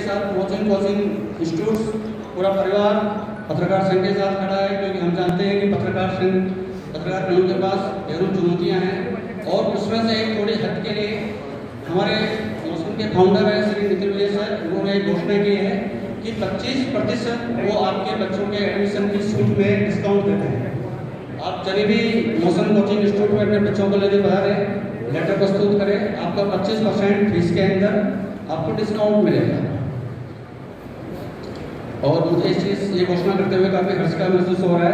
साथ coaching coaching institute पूरा परिवार, पत्रकार संघ के साथ खड़ा है, क्योंकि हम जानते हैं कि पत्रकार संघ, पत्रकार प्रेमियों के पास ढेरों चुनौतियाँ हैं। और उसमें से एक थोड़ी हट के लिए हमारे मौसम के फाउंडर हैं श्री नितिन विजय सर, उन्होंने घोषणा की है कि 25 प्रतिशत वो आपके बच्चों के एडमिशन की छूट में डिस्काउंट देते हैं। आप जब भी मौसम कोचिंग इंस्टीट्यूट में अपने बच्चों को लेकर बाहर है लेटर प्रस्तुत करें, आपका 25 परसेंट फ़ीस के अंदर आपको डिस्काउंट मिलेगा। और मुझे इस चीज़ ये घोषणा करते हुए काफ़ी हर्ष का महसूस हो रहा है।